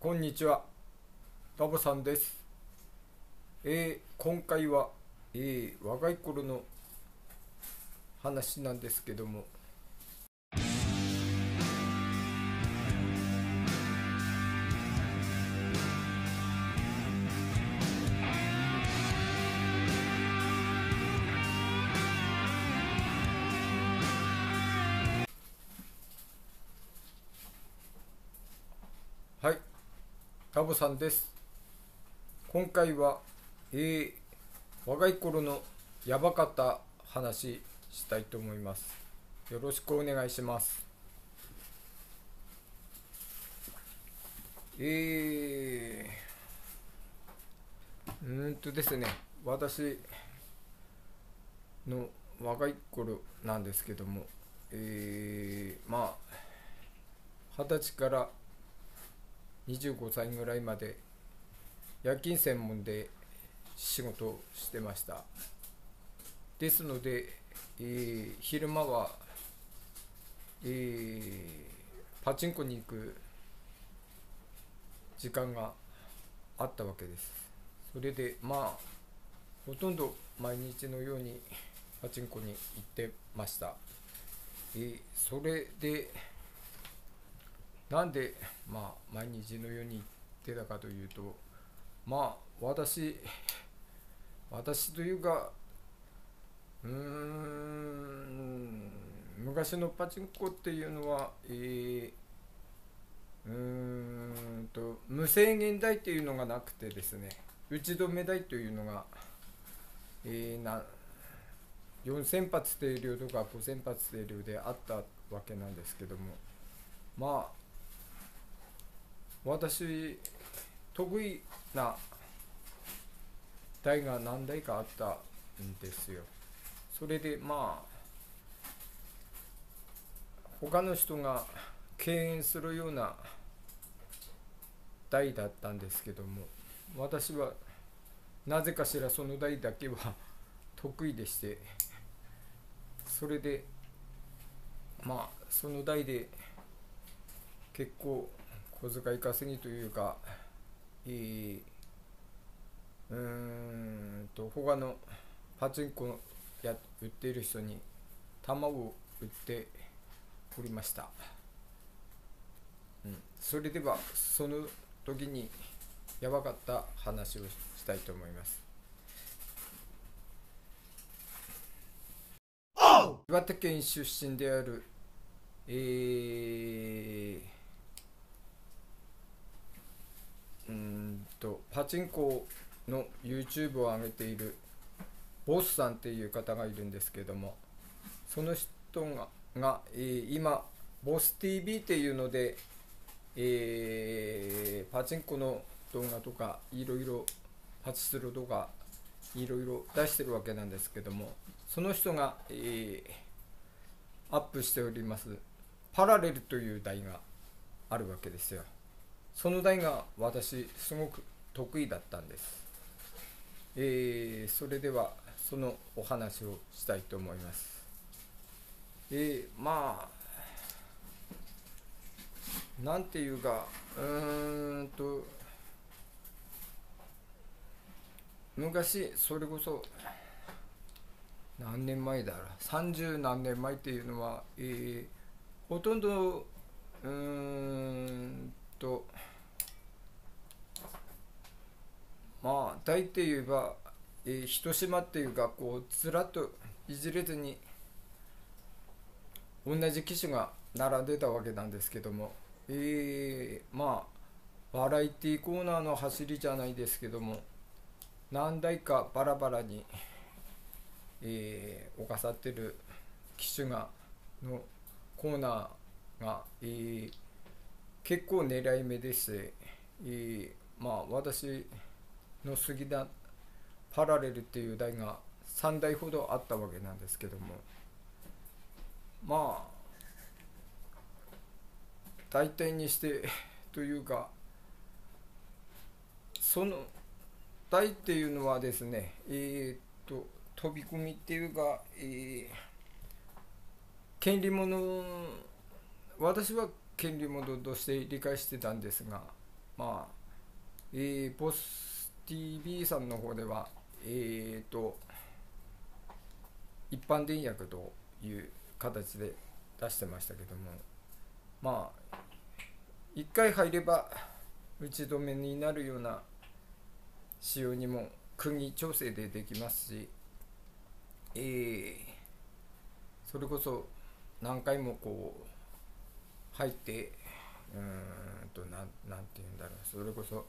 こんにちは。タボさんです。えー今回は、えー若い頃の話なんですけども、タボさんです。今回は、えー若い頃のやばかった話したいと思います。よろしくお願いします。えー、うんとですね、私の若い頃なんですけども、えー、まあ、二十歳から25歳ぐらいまで夜勤専門で仕事をしてました。ですので、えー昼間は、えーパチンコに行く時間があったわけです。それでまあほとんど毎日のようにパチンコに行ってました、えーそれでなんで、まあ、毎日のように行ってたかというと、まあ、私、私というか、うーん、昔のパチンコっていうのは、えー、うーんと、無制限台っていうのがなくてですね、打ち止め台というのが、えーな4000発定量とか5000発定量であったわけなんですけども、まあ、私得意な台が何台かあったんですよ。それでまあ他の人が敬遠するような台だったんですけども私はなぜかしらその台だけは得意でしてそれでまあその台で結構小遣い稼ぎというか、いい、うーんと、他のパチンコや売っている人に玉を売っておりました。うん、それでは、その時にやばかった話をしたいと思います。岩手県出身である、えー、うーんとパチンコの YouTube を上げているボスさんっていう方がいるんですけどもその人がが、えー今ボス TV っていうので、えーパチンコの動画とかいろいろパチスロとかいろいろ出してるわけなんですけどもその人が、えーアップしております。パラレルという台があるわけですよ。その台が私すごく得意だったんです。えーそれではそのお話をしたいと思います。えーまあなんていうかうーんと昔それこそ何年前だろう30何年前っていうのは、えーほとんどうーんとまあ大って言えば、えー、広島っていう学校をずらっといじれずに同じ機種が並んでたわけなんですけども、えーまあバラエティーコーナーの走りじゃないですけども何台かバラバラに、えー、侵さってる機種がのコーナーが、えー結構狙い目でして、えーまあ私の好きなパラレルっていう台が3台ほどあったわけなんですけども。まあ大体にしてというかその台っていうのはですねえーっと飛び込みっていうか、えー権利物私は権利物として理解してたんですがまあ、えー、ボス TV さんの方では、えーと、一般電薬という形で出してましたけども、まあ、一回入れば打ち止めになるような仕様にも釘調整でできますし、えー、それこそ何回もこう入ってうーんとなんて言うんだろう。それこそ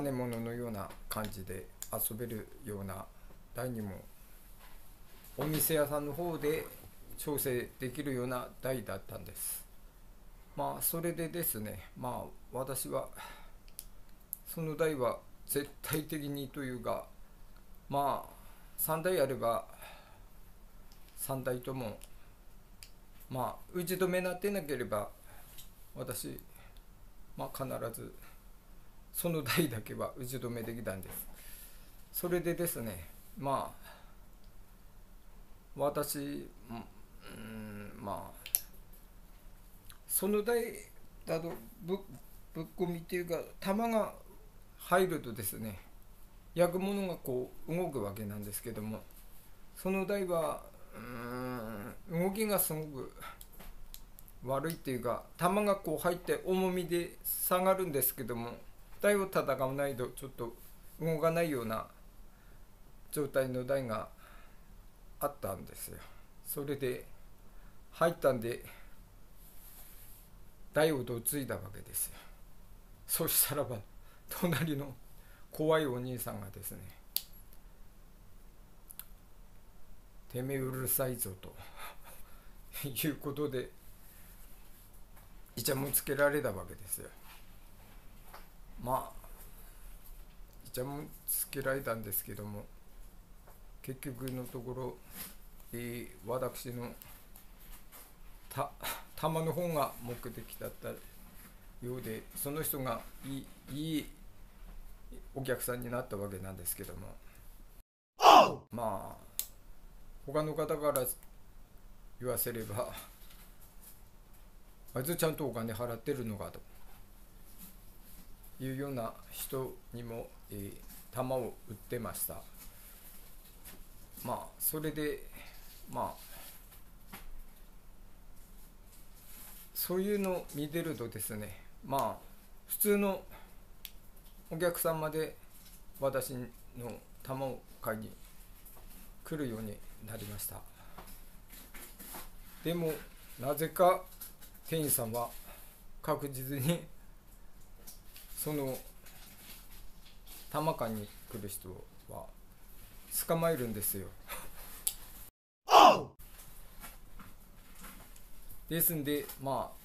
羽物のような感じで遊べるような台にもお店屋さんの方で調整できるような台だったんです。まあそれでですねまあ私はその台は絶対的にというかまあ3台あれば3台ともまあ打ち止めなってなければ私まあ必ずその台だけは打ち止めできたんです。それでですねまあ私うんまあその台だとぶぶっ込みっていうか弾が入るとですね焼くものがこう動くわけなんですけどもその台はうん動きがすごく悪いっていうか弾がこう入って重みで下がるんですけども台を戦わないとちょっと動かないような状態の台があったんですよ。それで入ったんで台をどついたわけですよ。そしたらば隣の怖いお兄さんがですね「てめえうるさいぞ」と。いうことでイチャモンつけられたわけですよ。まあイチャモンつけられたんですけども結局のところ、えー、私のた玉の方が目的だったようでその人がいいいいお客さんになったわけなんですけども。まあ他の方から言わせればあいつちゃんとお金払ってるのかと。いうような人にも、えー、玉を売ってました。まあそれでまあそういうのを見てるとですねまあ普通のお客様で私の玉を買いに来るようになりました。でもなぜか店員さんは確実にその玉買いに来る人は捕まえるんですよ。ですんでまあ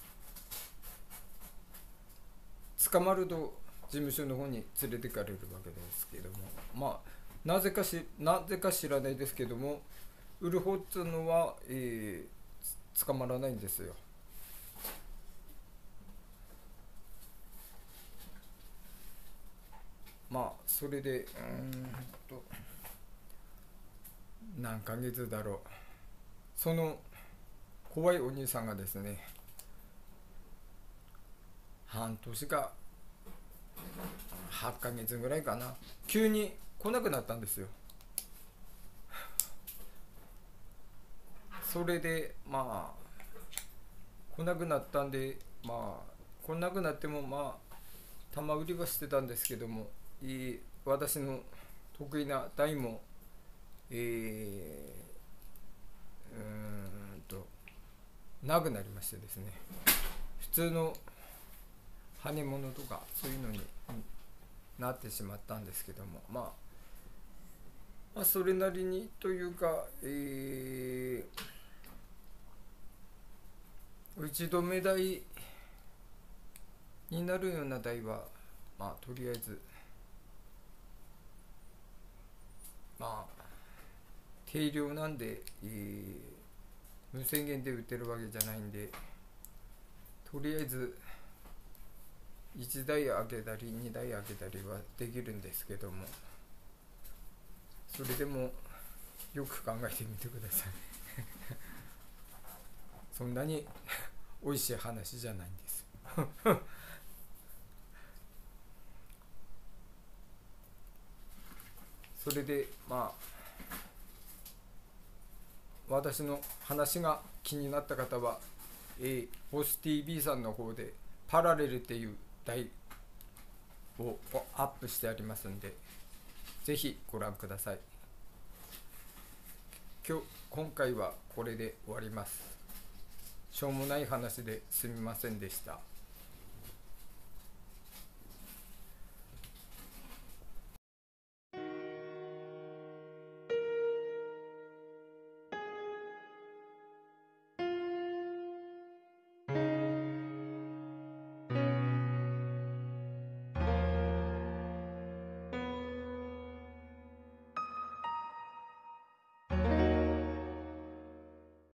捕まると事務所の方に連れてかれるわけですけども。まあなぜかしなぜか知らないですけども売る方っていうのは、えー、捕まらないんですよ。まあそれでうんと何ヶ月だろう。その怖いお兄さんがですね半年か8ヶ月ぐらいかな。急に来なくなったんですよ。それでまあ来なくなったんでまあ来なくなってもまあ玉売りはしてたんですけどもいい私の得意な台もえー、うんとなくなりましてですね。普通の羽物とかそういうのになってしまったんですけども、まあ、まあそれなりにというか、えー、打ち止め台になるような台はまあとりあえずまあ軽量なんで、えー、無制限で打てるわけじゃないんでとりあえず1台上げたり2台上げたりはできるんですけどもそれでもよく考えてみてください。そんなに美味しい話じゃないんです。それでまあ私の話が気になった方は、えー、ボス TV さんの方でパラレルっていう題をアップしてありますんでぜひご覧ください。今日今回はこれで終わります。しょうもない話ですみませんでした。